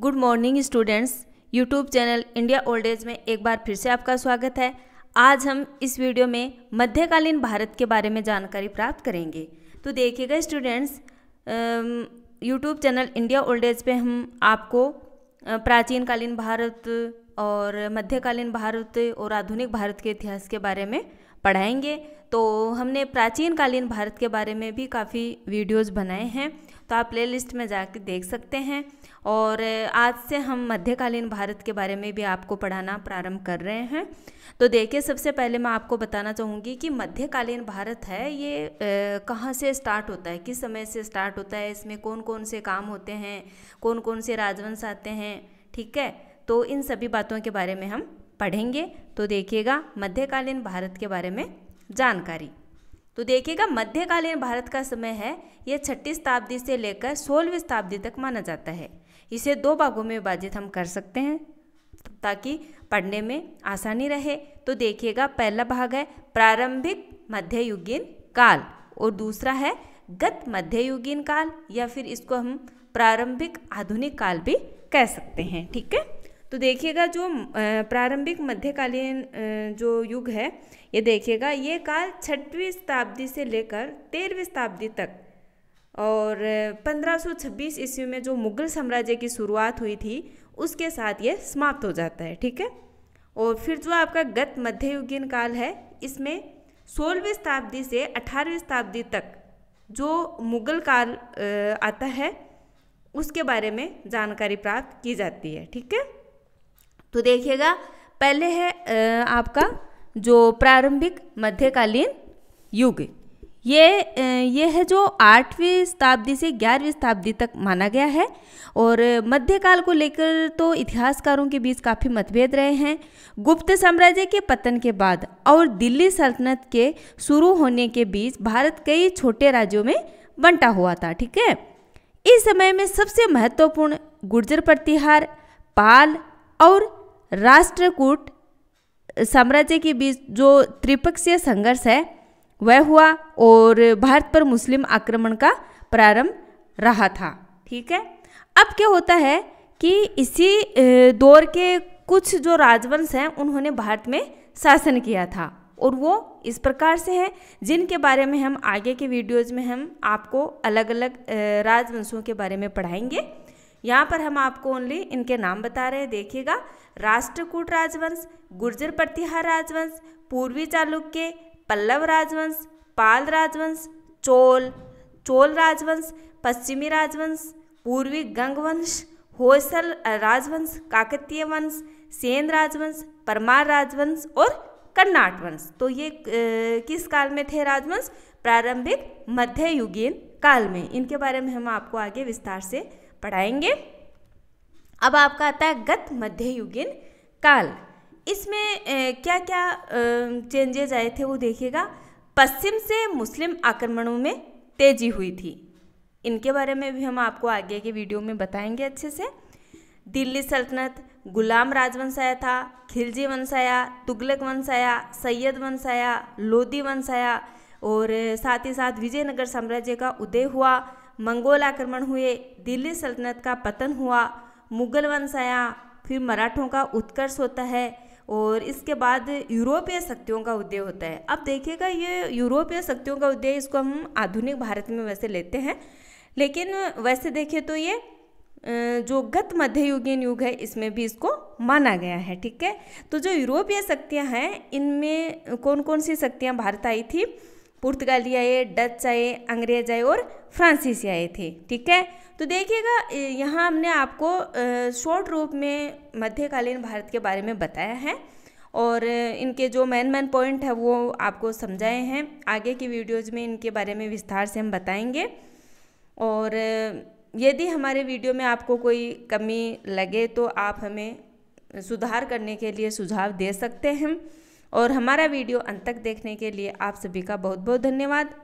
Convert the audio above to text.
Good morning students. YouTube channel India old age में एक बार फिर से आपका स्वागत है। आज हम इस वीडियो में मध्यकालीन भारत के बारे में जानकारी प्राप्त करेंगे। तो देखिएगा students YouTube channel India old age पे हम आपको प्राचीन कालीन भारत और मध्यकालीन भारत और आधुनिक भारत के इतिहास के बारे में पढ़ाएँगे। तो हमने प्राचीन कालीन भारत के बारे में भी काफ़ी वीडियोस बनाए हैं तो आप प्लेलिस्ट में जाकर देख सकते हैं। और आज से हम मध्यकालीन भारत के बारे में भी आपको पढ़ाना प्रारंभ कर रहे हैं। तो देखिए, सबसे पहले मैं आपको बताना चाहूँगी कि मध्यकालीन भारत है, ये कहाँ से स्टार्ट होता है? किस समय से स्टार्ट होता है? इसमें कौन कौन से काम होते हैं? कौन कौन से राजवंश आते हैं? ठीक है? तो इन सभी बातों के बारे में हम पढ़ेंगे तो देखिएगा मध्यकालीन भारत के बारे में जानकारी। तो देखिएगा मध्यकालीन भारत का समय है, यह छठी शताब्दी से लेकर सोलहवीं शताब्दी तक माना जाता है। इसे दो भागों में विभाजित हम कर सकते हैं, ताकि पढ़ने में आसानी रहे। तो देखिएगा पहला भाग है प्रारंभिक मध्ययुगीन काल और दूसरा है गत मध्ययुगीन काल, या फिर इसको हम प्रारंभिक आधुनिक काल भी कह सकते हैं, ठीक है? तो देखिएगा जो प्रारंभिक मध्यकालीन जो युग है, ये देखिएगा, ये काल छठवीं शताब्दी से लेकर तेरहवीं शताब्दी तक और 1526 ईस्वी में जो मुगल साम्राज्य की शुरुआत हुई थी, उसके साथ ये समाप्त हो जाता है, ठीक है? और फिर जो आपका गत मध्ययुगीन काल है, इसमें सोलहवीं शताब्दी से अठारहवीं शताब्दी तक जो मुगल काल आता है, उसके बारे में जानकारी प्राप्त की जाती है, ठीक है? तो देखिएगा, पहले है आपका जो प्रारंभिक मध्यकालीन युग। ये ये है जो आठवीं शताब्दी से ग्यारहवीं शताब्दी तक माना गया है और मध्यकाल को लेकर तो इतिहासकारों के बीच काफ़ी मतभेद रहे हैं। गुप्त साम्राज्य के पतन के बाद और दिल्ली सल्तनत के शुरू होने के बीच भारत कई छोटे राज्यों में बंटा हुआ था, ठीक है? इस समय में सबसे महत्वपूर्ण गुर्जर प्रतिहार पाल और राष्ट्रकूट, साम्राज्य के बीच जो त्रिपक्षीय संघर्ष है, वह हुआ और भारत पर मुस्लिम आक्रमण का प्रारंभ रहा था। ठीक है? अब क्या होता है कि इसी दौर के कुछ जो राजवंश हैं, उन्होंने भारत में शासन किया था और वो इस प्रकार से हैं, जिनके बारे में हम आगे के वीडियोज़ में हम आपको अलग अलग राजवंशों के बारे में पढ़ाएँगे। यहाँ पर हम आपको ओनली इनके नाम बता रहे हैं। देखिएगा, राष्ट्रकूट राजवंश गुर्जर प्रतिहार राजवंश, पूर्वी चालुक्य, पल्लव राजवंश, पाल राजवंश, चोल चोल राजवंश, पश्चिमी राजवंश, पूर्वी गंगवंश होसल राजवंश, काकतीय वंश, सेन राजवंश, परमार राजवंश और कर्नाट वंश। तो ये किस काल में थे राजवंश? प्रारंभिक मध्ययुगीन काल में। इनके बारे में हम आपको आगे विस्तार से पढ़ाएँगे। अब आपका आता है गत मध्ययुगीन काल। इसमें क्या क्या चेंजेज आए थे वो देखिएगा। पश्चिम से मुस्लिम आक्रमणों में तेज़ी हुई थी। इनके बारे में भी हम आपको आगे के वीडियो में बताएँगे अच्छे से। दिल्ली सल्तनत, गुलाम राजवंश आया था, खिलजी वंश आया तुगलक वंश आया सैयद वंश आया लोधी वंश आया और साथ ही साथ विजयनगर साम्राज्य का उदय हुआ। मंगोल आक्रमण हुए, दिल्ली सल्तनत का पतन हुआ, मुगल वंश आया, फिर मराठों का उत्कर्ष होता है और इसके बाद यूरोपीय शक्तियों का उदय होता है। अब देखिएगा, ये यूरोपीय शक्तियों का उदय इसको हम आधुनिक भारत में वैसे लेते हैं, लेकिन वैसे देखें तो ये जो गत मध्ययुगीन युग है, इसमें भी इसको माना गया है, ठीक है? तो जो यूरोपीय शक्तियाँ हैं, इनमें कौन कौन सी शक्तियाँ भारत आई थी? पुर्तगाली आए, डच आए, अंग्रेज़ आए और फ्रांसीसी आए थे, ठीक है? तो देखिएगा यहाँ हमने आपको शॉर्ट रूप में मध्यकालीन भारत के बारे में बताया है और इनके जो मेन मेन पॉइंट है वो आपको समझाए हैं। आगे की वीडियोज़ में इनके बारे में विस्तार से हम बताएँगे। और यदि हमारे वीडियो में आपको कोई कमी लगे तो आप हमें सुधार करने के लिए सुझाव दे सकते हैं। और हमारा वीडियो अंत तक देखने के लिए आप सभी का बहुत बहुत धन्यवाद।